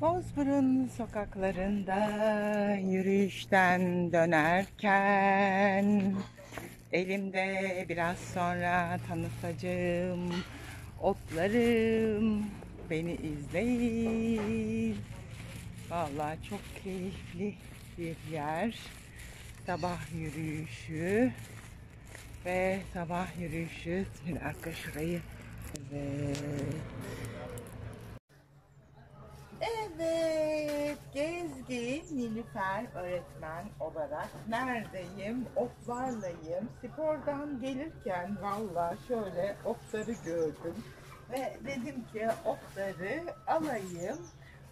Bozburun sokaklarında yürüyüşten dönerken elimde biraz sonra tanıtacağım otlarım beni izleyin. Vallahi çok keyifli bir yer. Sabah yürüyüşü ve sabah yürüyüşü bir dakika şurayı evet Evet, Gezgi Nilüfer öğretmen olarak neredeyim? Otlarlayım. Spordan gelirken valla şöyle otları gördüm. Ve dedim ki otları alayım.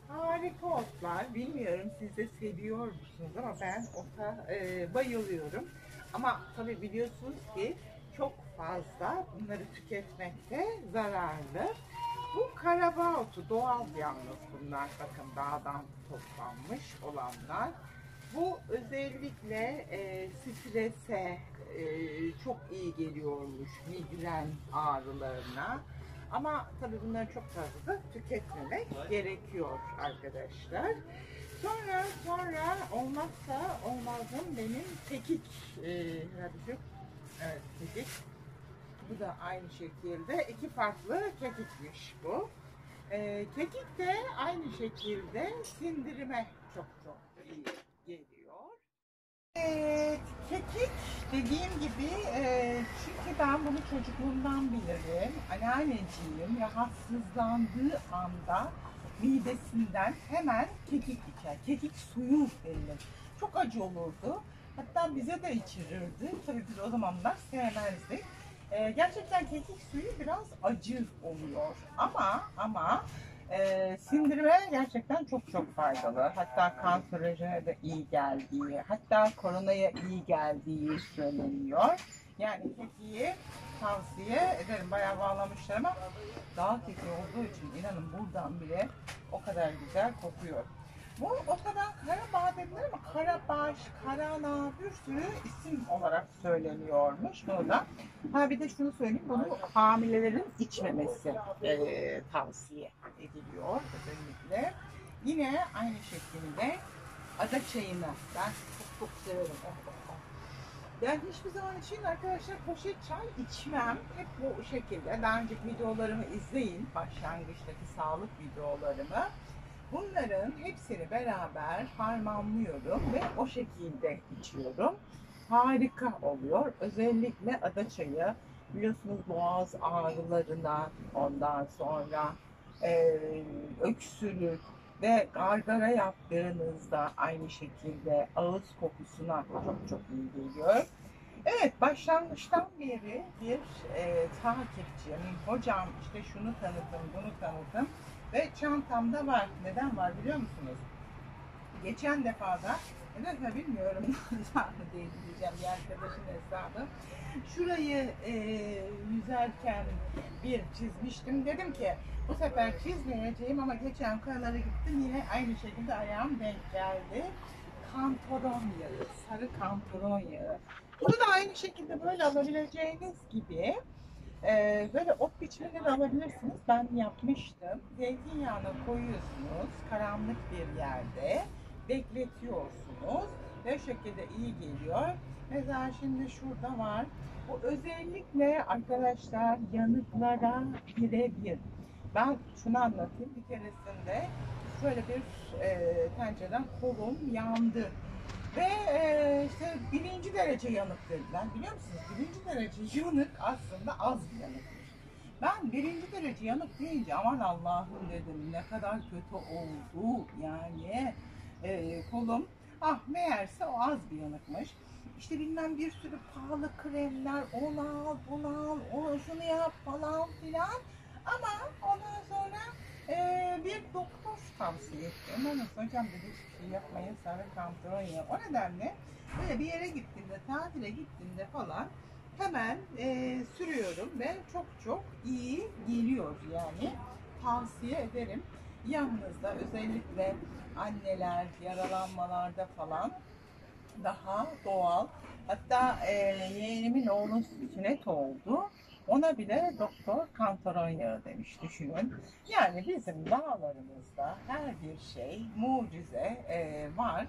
Harika otlar. Bilmiyorum siz de seviyor musunuz ama ben ota e, bayılıyorum. Ama tabii biliyorsunuz ki çok fazla bunları tüketmekte zararlı. Bu karabağ otu doğal yalnız bunlar bakın dağdan toplanmış olanlar. Bu özellikle e, strese e, çok iyi geliyormuş migren ağrılarına. Ama tabii bunları çok fazla da tüketmemek gerekiyor arkadaşlar. Sonra sonra olmazsa olmazım benim kekik. E, evet kekik. Bu da aynı şekilde iki farklı kekikmiş bu. Ee, kekik de aynı şekilde sindirime çok çok iyi geliyor. Evet, kekik dediğim gibi e, çünkü ben bunu çocukluğumdan bilirim. Anneanneciğim rahatsızlandığı anda midesinden hemen kekik içer. Kekik suyu verilir. Çok acı olurdu. Hatta bize de içirirdi. Tabii biz o zamanlar sevmezdik. Ee, gerçekten kekik suyu biraz acı oluyor ama ama e, sindirime gerçekten çok çok faydalı. Hatta kanserojene de iyi geldiği, hatta koronaya iyi geldiği söyleniyor. Yani kekiği tavsiye ederim. Bayağı bağlamışlar ama dağ kekiği olduğu için inanın buradan bile o kadar güzel kokuyor. Bu ortadan Karabağ dediler ama Karabaş, Karana bir sürü isim olarak söyleniyormuş bunu da. Ha bir de şunu söyleyeyim, bunu hamilelerin içmemesi e, tavsiye ediliyor özellikle. Yine aynı şekilde ada çayını ben çok çok severim. Ben hiçbir zaman için arkadaşlar poşet çay içmem. Hep bu şekilde. Daha önceki videolarımı izleyin. Başlangıçtaki sağlık videolarımı. Bunların hepsini beraber harmanlıyorum ve o şekilde içiyorum. Harika oluyor. Özellikle ada çayı biliyorsunuz boğaz ağrılarına ondan sonra e, öksürük ve gargara yaptığınızda aynı şekilde ağız kokusuna çok çok iyi geliyor. Evet başlangıçtan beri bir e, takipçim, hocam işte şunu tanıtın, bunu tanıtın ve çantamda var. Neden var biliyor musunuz? Geçen defada, neden bilmiyorum, hesabı değil diyeceğim bir arkadaşın hesabı. Şurayı e, yüzerken bir çizmiştim. Dedim ki bu sefer çizmeyeceğim ama geçen karalara gittim yine aynı şekilde ayağım denk geldi. Kantoron yağı, sarı kantoron yağı. Bunu da aynı şekilde böyle alabileceğiniz gibi ee, böyle ot biçimleri alabilirsiniz. Ben yapmıştım. Zeytinyağını koyuyorsunuz karanlık bir yerde. Bekletiyorsunuz. Ve şekilde iyi geliyor. Mesela şimdi şurada var. Bu özellikle arkadaşlar yanıklara birebir. Ben şunu anlatayım. Bir keresinde şöyle bir e, tencereden kolum yandı. Ve e, işte birinci derece yanık dediler. Biliyor musunuz? Birinci derece yanık aslında az bir yanıkmış. Ben birinci derece yanık deyince aman Allah'ım dedim ne kadar kötü oldu yani e, kolum. Ah meğerse o az bir yanıkmış. İşte bilmem bir sürü pahalı kremler, onu al, bunu al, onu şunu yap falan filan. Ama ondan sonra e, bir doktor tavsiye etti. Ondan sonra hocam dedi hiçbir şey yapmayın, sarı kantaron ya. O nedenle böyle bir yere gittiğimde, tatile gittiğimde falan hemen e, sürüyorum ve çok çok iyi geliyor yani. Tavsiye ederim. Yalnız da özellikle anneler yaralanmalarda falan daha doğal. Hatta e, yeğenimin oğlu sünnet oldu. Ona bile doktor kantaron yağı demiş düşünün. Yani bizim dağlarımızda her bir şey mucize e, var.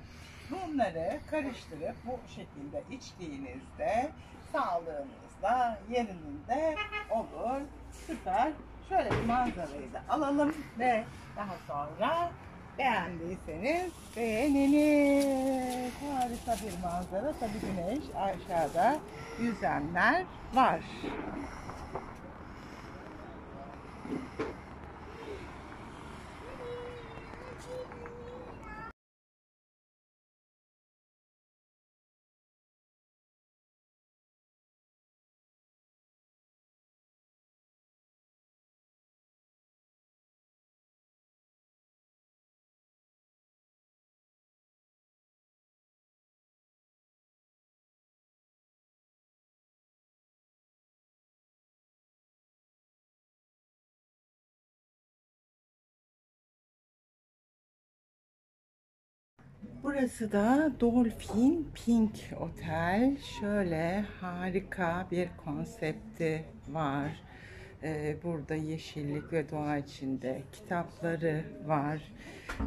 Bunları karıştırıp bu şekilde içtiğinizde sağlığınızda yerinde olur. Süper. Şöyle bir manzarayı da alalım ve daha sonra beğendiyseniz beğeniniz. Harika bir manzara. Tabii güneş aşağıda yüzenler var. Burası da Dolphin Pink Otel. Şöyle harika bir konsepti var. Ee, burada yeşillik ve doğa içinde kitapları var.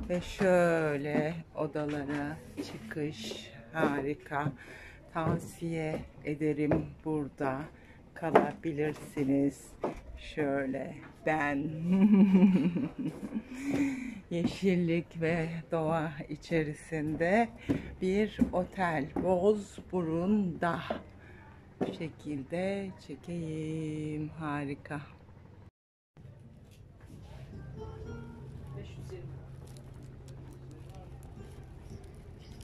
Ve şöyle odalara çıkış harika. Tavsiye ederim burada kalabilirsiniz. Şöyle ben yeşillik ve doğa içerisinde bir otel Bozburun'da bu şekilde çekeyim harika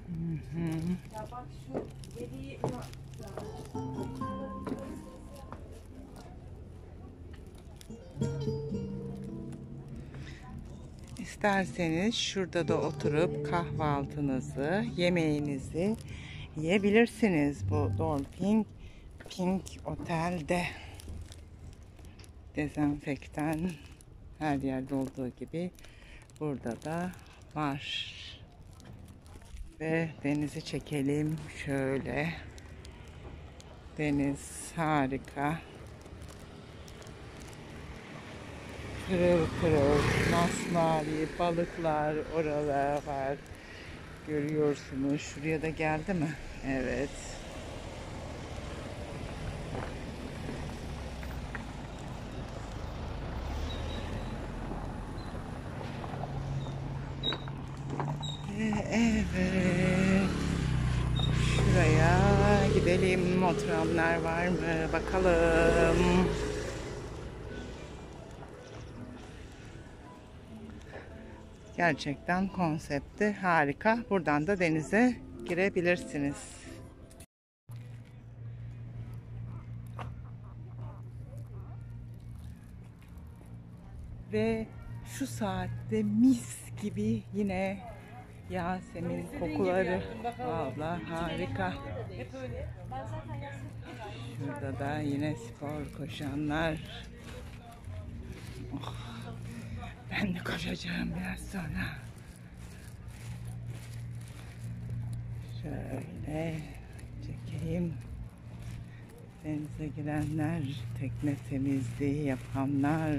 Hı hı. Ya bak şu yediği İsterseniz şurada da oturup kahvaltınızı, yemeğinizi yiyebilirsiniz bu Dolphin Pink Otel'de. Dezenfektan her yerde olduğu gibi burada da var. Ve denizi çekelim şöyle. Deniz harika. Pırıl pırıl masmavi balıklar orada var. Görüyorsunuz. Şuraya da geldi mi? Evet. Evet. Şuraya gidelim. Oturanlar var mı? Bakalım. Gerçekten konsepti harika. Buradan da denize girebilirsiniz. Ve şu saatte mis gibi yine Yasemin kokuları. Valla harika. Şurada da yine spor koşanlar. Oh. Ben de koşacağım biraz sonra. Şöyle çekeyim. Denize girenler, tekne temizliği yapanlar.